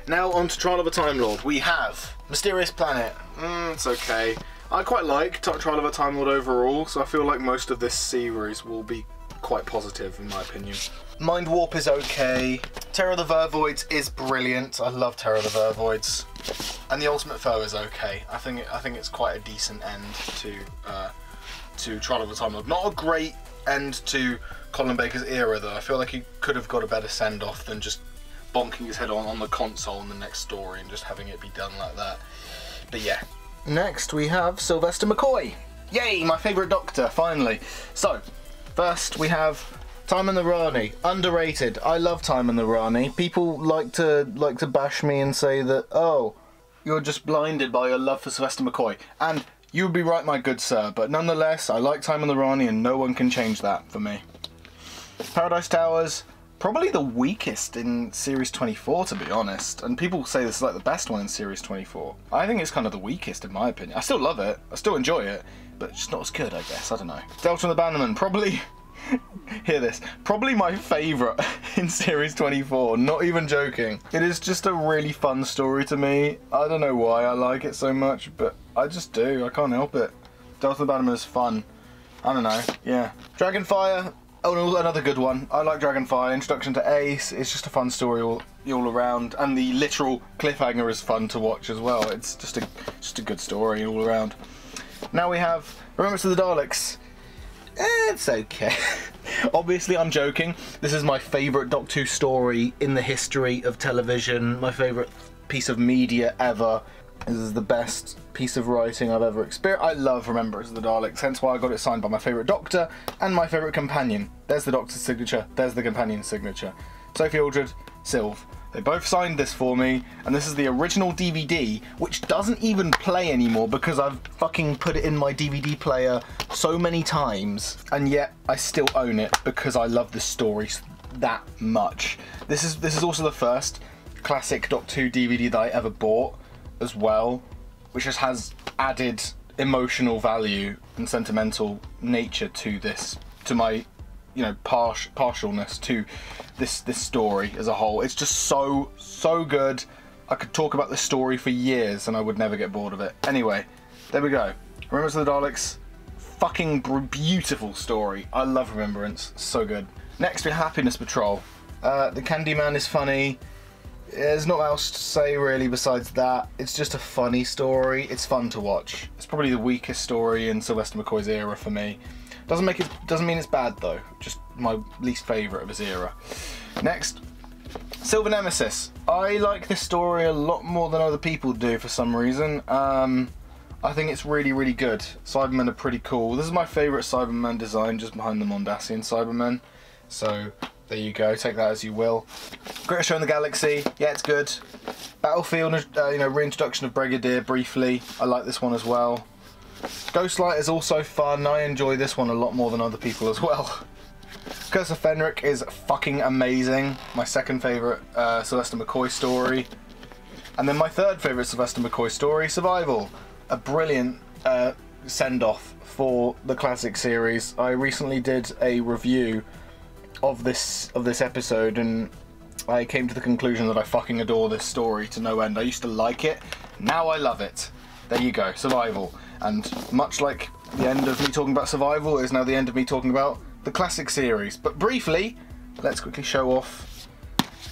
Now on to Trial of a Time Lord. We have Mysterious Planet. Mm, it's okay. I quite like Trial of a Time Lord overall, so I feel like most of this series will be quite positive in my opinion. Mind Warp is okay. Terror of the Vervoids is brilliant. I love Terror of the Vervoids. And the Ultimate Foe is okay. I think I think it's quite a decent end to uh, to Trial of the Time Lord. Not a great end to Colin Baker's era though. I feel like he could have got a better send off than just bonking his head on on the console in the next story and just having it be done like that. But yeah. Next we have Sylvester McCoy. Yay, my favourite Doctor, finally. So, first we have Time and the Rani, underrated. I love Time and the Rani. People like to like to bash me and say that oh, you're just blinded by your love for Sylvester McCoy. And you would be right, my good sir. But nonetheless, I like Time on the Rani, and no one can change that for me. Paradise Towers, probably the weakest in Series 24, to be honest. And people say this is like the best one in Series 24. I think it's kind of the weakest, in my opinion. I still love it, I still enjoy it, but it's just not as good, I guess. I don't know. Delta and the Bannermen, probably. *laughs* Hear this. Probably my favourite *laughs* in Series 24, not even joking. It is just a really fun story to me. I don't know why I like it so much, but I just do. I can't help it. Delta and is fun. I don't know. Yeah. Dragonfire. Oh, no, another good one. I like Dragonfire. Introduction to Ace. It's just a fun story all, all around, and the literal cliffhanger is fun to watch as well. It's just a just a good story all around. Now we have Remembrance of the Daleks. Eh, it's okay. *laughs* Obviously, I'm joking. This is my favourite Doctor Who story in the history of television. My favourite piece of media ever. This is the best piece of writing I've ever experienced. I love Remembrance of the Daleks, hence why I got it signed by my favourite Doctor and my favourite companion. There's the Doctor's signature, there's the companion's signature. Sophie Aldred, Sylve. They both signed this for me, and this is the original DVD, which doesn't even play anymore because I've fucking put it in my DVD player so many times, and yet I still own it because I love the story that much. This is this is also the first classic Doctor Who DVD that I ever bought as well, which just has added emotional value and sentimental nature to this, to my you know partial partialness to this this story as a whole. It's just so so good. I could talk about this story for years and I would never get bored of it. Anyway, there we go. Remembrance of the Daleks, fucking beautiful story. I love Remembrance, so good. Next we have Happiness Patrol. Uh, the Candyman is funny. There's not else to say really besides that. It's just a funny story. It's fun to watch. It's probably the weakest story in Sylvester McCoy's era for me. Doesn't make it doesn't mean it's bad though. Just my least favourite of his era. Next, Silver Nemesis. I like this story a lot more than other people do for some reason. Um, I think it's really, really good. Cybermen are pretty cool. This is my favourite Cyberman design, just behind the Mondasian Cybermen. So there you go. Take that as you will. Greatest Show in the Galaxy. Yeah, it's good. Battlefield, uh, you know, reintroduction of Brigadier briefly. I like this one as well. Ghostlight is also fun. I enjoy this one a lot more than other people as well. *laughs* Curse of Fenric is fucking amazing. My second favourite uh, Sylvester McCoy story. And then my third favourite Sylvester McCoy story, Survival. A brilliant uh, send off for the classic series. I recently did a review of this of this episode and I came to the conclusion that I fucking adore this story to no end. I used to like it, now I love it. There you go, Survival. And much like the end of me talking about Survival is now the end of me talking about the classic series. But briefly, let's quickly show off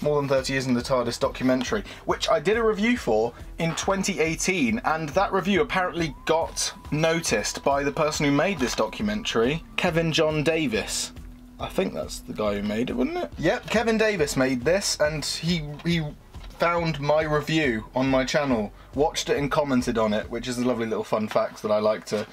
more than 30 years in the TARDIS documentary, which I did a review for in 2018, and that review apparently got noticed by the person who made this documentary, Kevin John Davies. I think that's the guy who made it, wouldn't it? Yep, Kevin Davies made this, and he he found my review on my channel, watched it and commented on it, which is a lovely little fun fact that I like to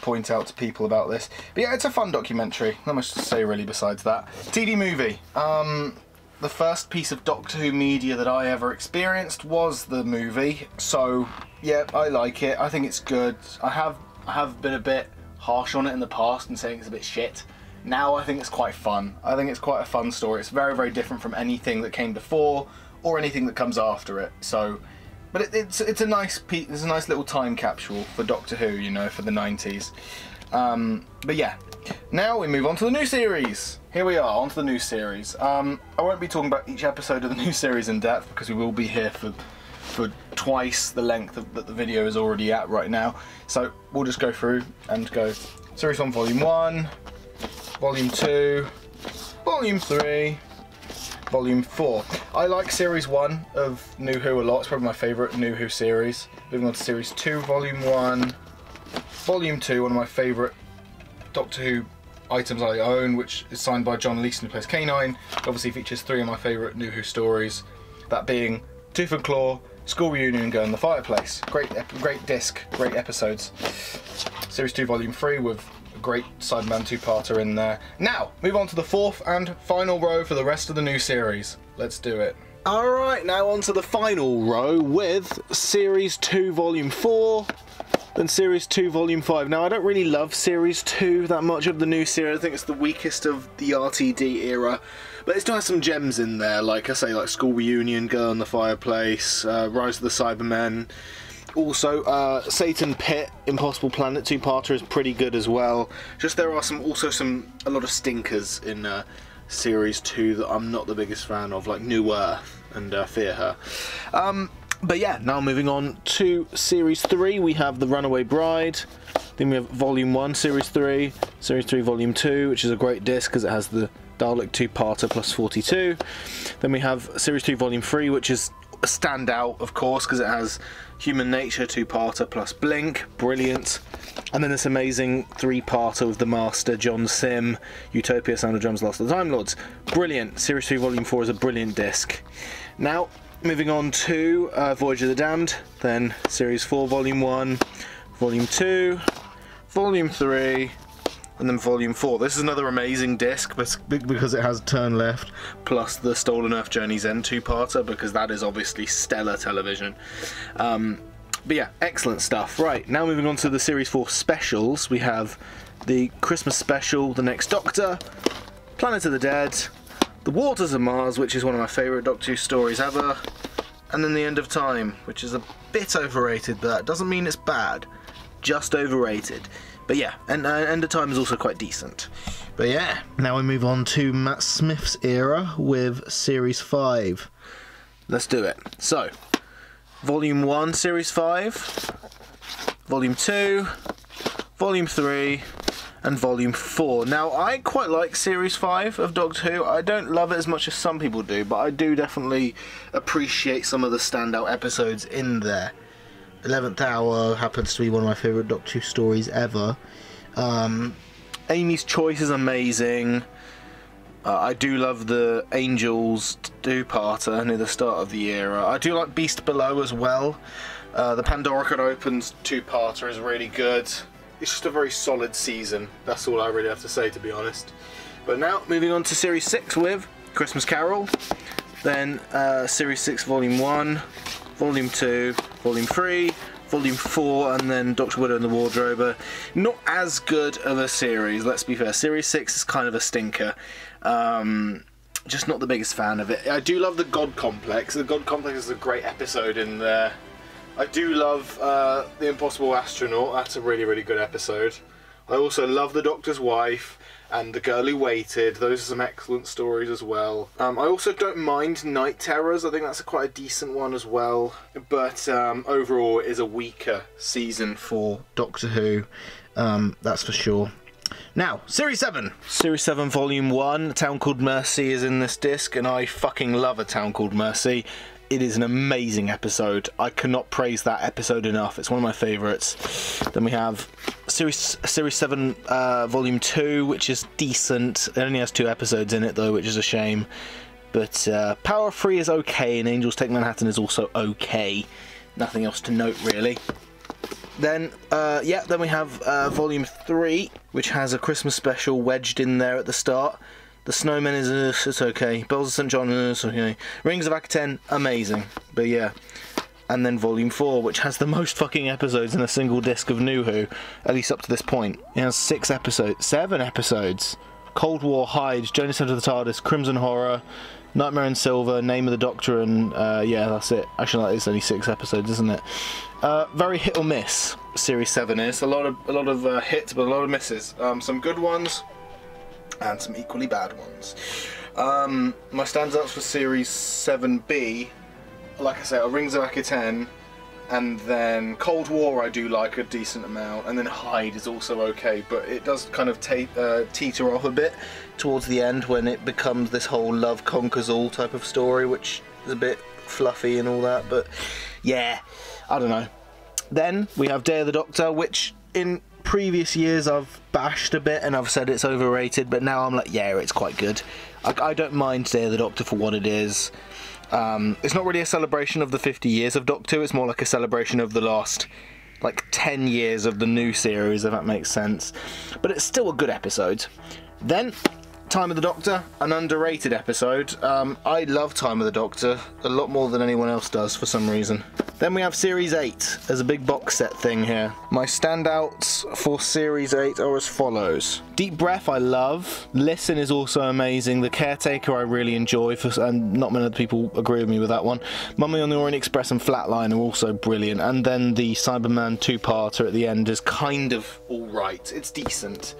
point out to people about this. But yeah, it's a fun documentary. Not much to say really besides that. TV movie. Um, the first piece of Doctor Who media that I ever experienced was the movie. So yeah, I like it. I think it's good. I have I have been a bit harsh on it in the past and saying it's a bit shit. Now I think it's quite fun. I think it's quite a fun story. It's very very different from anything that came before or anything that comes after it. So, but it, it's it's a nice it's a nice little time capsule for Doctor Who, you know, for the 90s. Um, but yeah, now we move on to the new series. Here we are, on to the new series. Um, I won't be talking about each episode of the *laughs* new series in depth because we will be here for for twice the length of, that the video is already at right now. So we'll just go through and go Series 1, Volume 1, Volume 2, Volume 3, Volume 4. I like Series 1 of New Who a lot. It's probably my favourite New Who series. Moving on to Series 2, Volume 1, Volume 2, one of my favourite Doctor Who items I own, which is signed by John Leeson, who plays K9. Obviously features three of my favourite New Who stories, that being Tooth and Claw, School Reunion, and Girl in the Fireplace. Great, great disc, great episodes. Series 2, Volume 3 with great Cyberman two-parter in there. Now, move on to the fourth and final row for the rest of the new series. Let's do it. Alright, now on to the final row with Series 2, Volume 4, then Series 2, Volume 5. Now, I don't really love Series 2 that much of the new series. I think it's the weakest of the RTD era. But it still has some gems in there, like I say, like School Reunion, Girl in the Fireplace, uh, Rise of the Cybermen. Also, uh, Satan Pit, Impossible Planet two-parter is pretty good as well. Just there are some also some a lot of stinkers in uh, Series 2 that I'm not the biggest fan of, like New Earth and uh, Fear Her. Um, but yeah, now moving on to Series 3, we have The Runaway Bride. Then we have Volume 1, Series 3, Series 3, Volume 2, which is a great disc because it has the Dalek two-parter plus 42. Then we have Series 2, Volume 3, which is a standout, of course, because it has Human Nature two-parter plus Blink, brilliant. And then this amazing three-parter with the Master, John Simm, Utopia, Sound of Drums, Last of the Time Lords. Brilliant. Series 3, Volume 4 is a brilliant disc. Now, moving on to uh, Voyage of the Damned, then Series 4, Volume 1, Volume 2, Volume 3, and then Volume 4. This is another amazing disc because it has Turn Left plus the Stolen Earth Journey's End two-parter because that is obviously stellar television. Um, but yeah, excellent stuff. Right, now moving on to the Series 4 specials, we have the Christmas special, The Next Doctor, Planet of the Dead, The Waters of Mars, which is one of my favourite Doctor Who stories ever, and then The End of Time, which is a bit overrated, but doesn't mean it's bad, just overrated. But yeah, and uh, End of Time is also quite decent. But yeah, now we move on to Matt Smith's era with Series 5. Let's do it. So, Volume 1, Series 5, Volume 2, Volume 3, and Volume 4. Now, I quite like Series 5 of Doctor Who. I don't love it as much as some people do, but I do definitely appreciate some of the standout episodes in there. 11th Hour happens to be one of my favourite Doctor Who stories ever. Um, Amy's Choice is amazing. Uh, I do love the Angels two-parter near the start of the era. I do like Beast Below as well. Uh, the Pandorica Opens two-parter is really good. It's just a very solid season. That's all I really have to say, to be honest. But now, moving on to Series 6 with Christmas Carol. Then uh, Series 6 Volume 1, Volume 2, Volume 3, Volume 4, and then Doctor Widow and the Wardrober. Not as good of a series, let's be fair. Series 6 is kind of a stinker. Um, just not the biggest fan of it. I do love the God Complex. The God Complex is a great episode in there. I do love uh, The Impossible Astronaut. That's a really, really good episode. I also love The Doctor's Wife and The Girl Who Waited. Those are some excellent stories as well. Um, I also don't mind Night Terrors. I think that's a quite a decent one as well. But um, overall, it is a weaker season for Doctor Who. Um, that's for sure. Now, Series 7. Series 7, Volume 1, A Town Called Mercy is in this disc, and I fucking love A Town Called Mercy. It is an amazing episode. I cannot praise that episode enough. It's one of my favourites. Then we have Series Series 7, uh, Volume 2, which is decent. It only has two episodes in it, though, which is a shame. But uh, Power 3 is okay, and Angels Take Manhattan is also okay. Nothing else to note, really. Then, uh, yeah, then we have uh, Volume 3, which has a Christmas special wedged in there at the start. The Snowman is, uh, it's okay. Bells of St. John is okay. Rings of Akhaten, amazing. But yeah. And then Volume 4, which has the most fucking episodes in a single disc of New Who, at least up to this point. It has six episodes, seven episodes. Cold War, Hyde, Centre of the TARDIS, Crimson Horror, Nightmare in Silver, Name of the Doctor, and uh, yeah, that's it. Actually, like, it's only six episodes, isn't it? Uh, very hit or miss. Series seven is a lot of a lot of uh, hits, but a lot of misses. Um, some good ones, *laughs* and some equally bad ones. Um, my standouts for Series seven B, like I said, are Rings of Akhaten, and then Cold War I do like a decent amount, and then Hyde is also okay, but it does kind of uh, teeter off a bit towards the end when it becomes this whole love conquers all type of story, which is a bit fluffy and all that. But yeah, I don't know. Then we have Day of the Doctor, which in previous years I've bashed a bit and I've said it's overrated, but now I'm like, yeah, it's quite good. I, I don't mind Day of the Doctor for what it is. Um, it's not really a celebration of the 50 years of Doctor it's more like a celebration of the last like 10 years of the new series, if that makes sense. But it's still a good episode. Then, Time of the Doctor, an underrated episode. Um, I love Time of the Doctor a lot more than anyone else does for some reason. Then we have Series 8 as a big box set thing here. My standouts for Series 8 are as follows. Deep Breath I love. Listen is also amazing. The Caretaker I really enjoy, for, and not many other people agree with me with that one. Mummy on the Orient Express and Flatline are also brilliant. And then the Cyberman two-parter at the end is kind of alright. It's decent.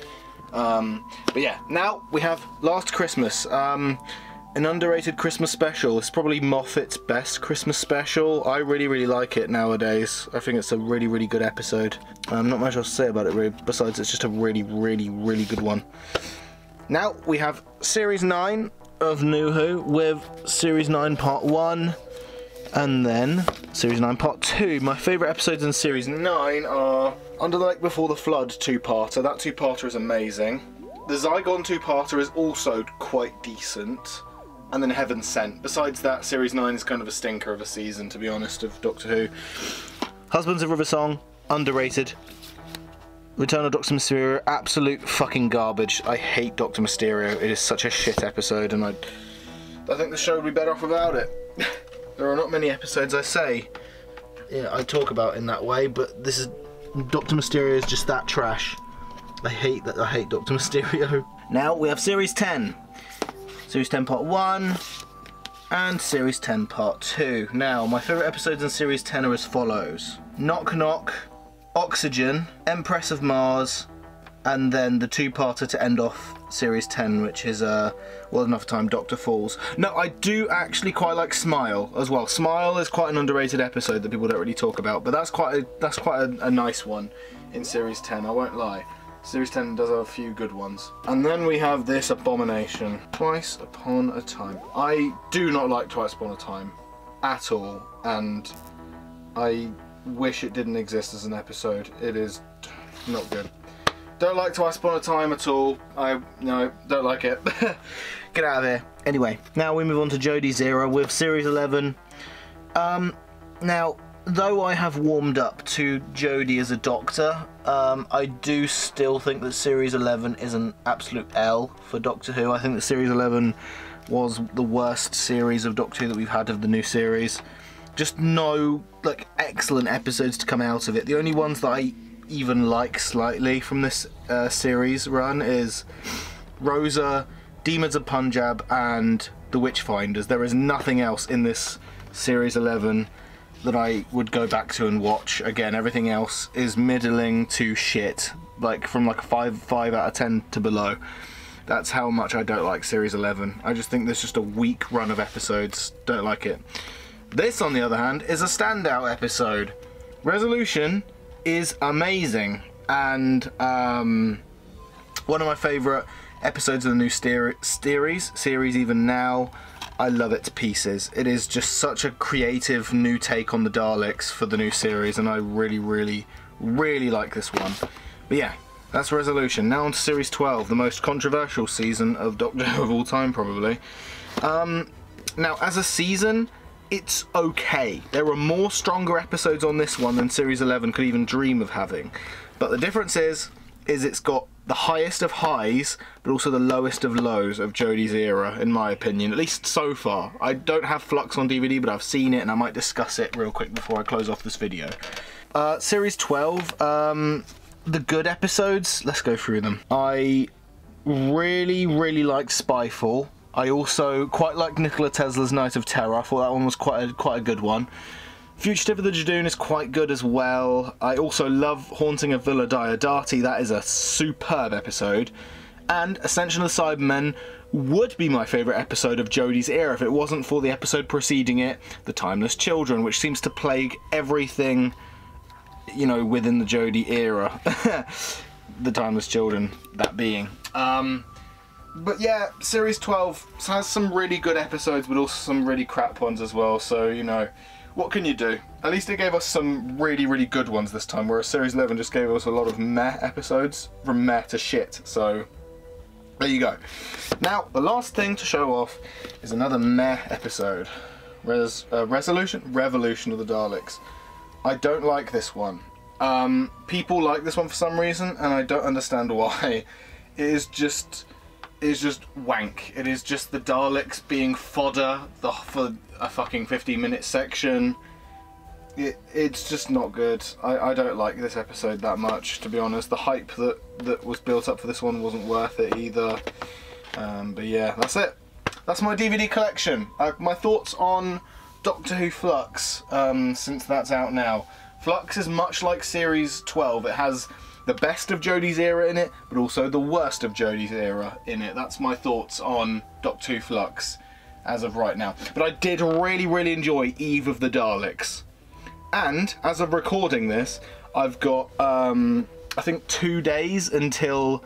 Um, but yeah, now we have Last Christmas. Um, an underrated Christmas special. It's probably Moffat's best Christmas special. I really, really like it nowadays. I think it's a really, really good episode. Um, not much else to say about it, really, besides it's just a really, really, really good one. Now we have Series 9 of New Who with Series 9 Part 1 and then Series 9 Part 2. My favourite episodes in Series 9 are Under the Lake Before the Flood two-parter. That two-parter is amazing. The Zygon two-parter is also quite decent. And then Heaven Sent. Besides that, Series 9 is kind of a stinker of a season, to be honest, of Doctor Who. Husbands of River Song, underrated. Return of Doctor Mysterio, absolute fucking garbage. I hate Doctor Mysterio. It is such a shit episode, and I, I think the show would be better off without it. *laughs* there are not many episodes I say, yeah, I talk about in that way, but this is Doctor Mysterio is just that trash. I hate that. I hate Doctor *laughs* Mysterio. Now we have Series 10, Series 10 Part 1, and Series 10 Part 2. Now, my favourite episodes in Series 10 are as follows Knock Knock, Oxygen, Empress of Mars, and then the two parter to end off Series 10, which is uh, Well Enough Time Doctor Falls. No, I do actually quite like Smile as well. Smile is quite an underrated episode that people don't really talk about, but that's quite a, that's quite a, a nice one in Series 10, I won't lie. Series 10 does have a few good ones. And then we have this abomination, Twice Upon a Time. I do not like Twice Upon a Time at all, and I wish it didn't exist as an episode. It is not good. Don't like Twice Upon a Time at all. I no, don't like it. *laughs* Get out of here. Anyway, now we move on to Jodie's era with Series 11. Um, now, though I have warmed up to Jodie as a Doctor, um, I do still think that Series 11 is an absolute L for Doctor Who. I think that Series 11 was the worst series of Doctor Who that we've had of the new series. Just no like excellent episodes to come out of it. The only ones that I even like slightly from this uh, series run is Rosa, Demons of Punjab, and The Witchfinders. There is nothing else in this series 11 that I would go back to and watch again. Everything else is middling to shit, like from like five five out of ten to below. That's how much I don't like Series 11. I just think there's just a weak run of episodes. Don't like it. This, on the other hand, is a standout episode. Resolution is amazing, and um, one of my favourite episodes of the new series, series even now. I love it to pieces. It is just such a creative new take on the Daleks for the new series, and I really, really, really like this one. But yeah, that's Resolution. Now on to Series 12, the most controversial season of Doctor *laughs* Who of all time, probably. Um, now, as a season, it's okay. There are more stronger episodes on this one than Series 11 could even dream of having. But the difference is, is it's got the highest of highs, but also the lowest of lows of Jodie's era, in my opinion, at least so far. I don't have Flux on DVD, but I've seen it and I might discuss it real quick before I close off this video. Uh, series 12, um, the good episodes, let's go through them. I really, really like Spyfall. I also quite like Nikola Tesla's Night of Terror. I thought that one was quite a, quite a good one. Fugitive of the Judoon is quite good as well. I also love Haunting of Villa Diodati. That is a superb episode. And Ascension of the Cybermen would be my favourite episode of Jodie's era if it wasn't for the episode preceding it, The Timeless Children, which seems to plague everything, you know, within the Jodie era. *laughs* the Timeless Children, that being. Um, but yeah, Series 12 has some really good episodes, but also some really crap ones as well, so, you know what can you do? At least it gave us some really, really good ones this time, whereas Series 11 just gave us a lot of meh episodes, from meh to shit, so there you go. Now, the last thing to show off is another meh episode. Res uh, Resolution? Revolution of the Daleks. I don't like this one. Um, people like this one for some reason, and I don't understand *laughs* why. It is just is just wank. It is just the Daleks being fodder the, for a fucking 15 minute section. It, it's just not good. I, I don't like this episode that much, to be honest. The hype that, that was built up for this one wasn't worth it either. Um, but yeah, that's it. That's my DVD collection. Uh, my thoughts on Doctor Who Flux, um, since that's out now. Flux is much like Series 12. It has the best of Jodie's era in it, but also the worst of Jodie's era in it. That's my thoughts on Doctor Who Flux as of right now. But I did really, really enjoy Eve of the Daleks. And as of recording this, I've got, um, I think, two days until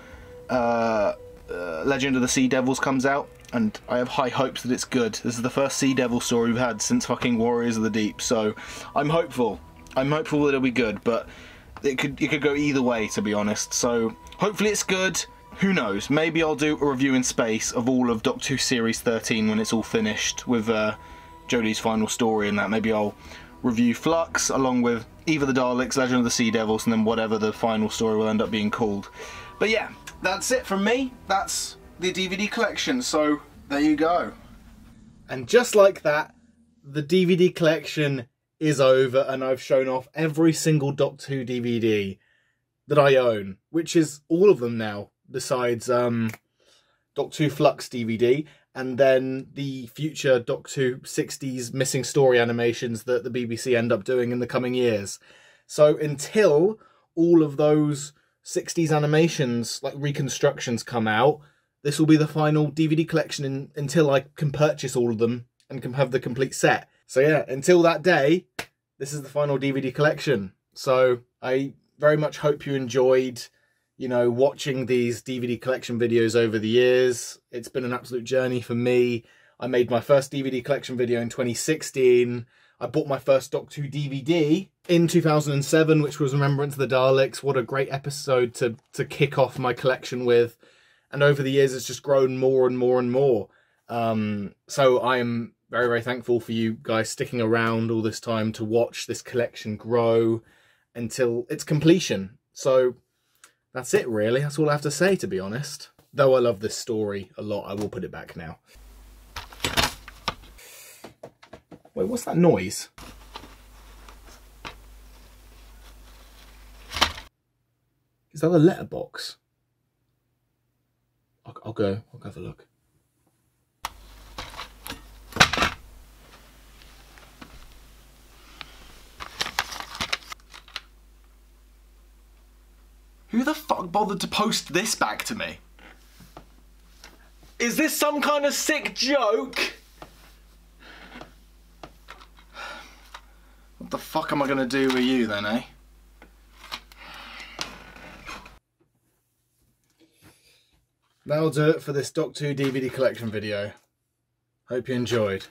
uh, uh, Legend of the Sea Devils comes out. And I have high hopes that it's good. This is the first Sea Devil story we've had since fucking Warriors of the Deep. So I'm hopeful. I'm hopeful that it'll be good. But it could it could go either way to be honest. So hopefully it's good. Who knows? Maybe I'll do a review in space of all of Doctor Who Series 13 when it's all finished with uh, Jodie's final story and that. Maybe I'll review Flux along with either the Daleks, Legend of the Sea Devils, and then whatever the final story will end up being called. But yeah, that's it from me. That's the DVD collection. So there you go. And just like that, the DVD collection is over and I've shown off every single Doctor Who DVD that I own, which is all of them now, besides um, Doctor Who Flux DVD and then the future Doctor Who 60s missing story animations that the BBC end up doing in the coming years. So until all of those 60s animations, like reconstructions, come out, this will be the final DVD collection in, until I can purchase all of them and can have the complete set. So yeah, until that day, this is the final DVD collection. So I very much hope you enjoyed you know, watching these DVD collection videos over the years. It's been an absolute journey for me. I made my first DVD collection video in 2016. I bought my first Doctor Who DVD in 2007, which was Remembrance of the Daleks. What a great episode to to kick off my collection with. And over the years, it's just grown more and more and more. Um, so I am very, very thankful for you guys sticking around all this time to watch this collection grow until its completion. So that's it, really. That's all I have to say, to be honest. Though I love this story a lot, I will put it back now. Wait, what's that noise? Is that a letterbox? I'll, I'll go. I'll go have a look. Who the fuck bothered to post this back to me? Is this some kind of sick joke? What the fuck am I gonna do with you then, eh? That'll do it for this Doctor Who DVD collection video. Hope you enjoyed.